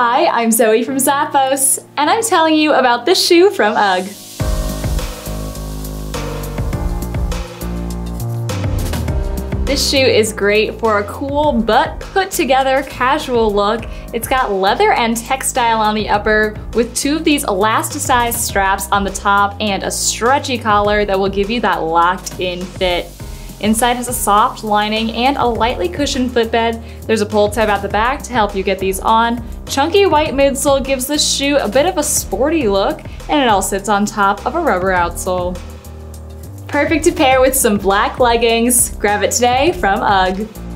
Hi, I'm Zoe from Zappos, and I'm telling you about this shoe from UGG. This shoe is great for a cool but put together casual look. It's got leather and textile on the upper with two of these elasticized straps on the top and a stretchy collar that will give you that locked in fit. Inside has a soft lining and a lightly cushioned footbed. There's a pull tab at the back to help you get these on. Chunky white midsole gives this shoe a bit of a sporty look and it all sits on top of a rubber outsole. Perfect to pair with some black leggings. Grab it today from UGG.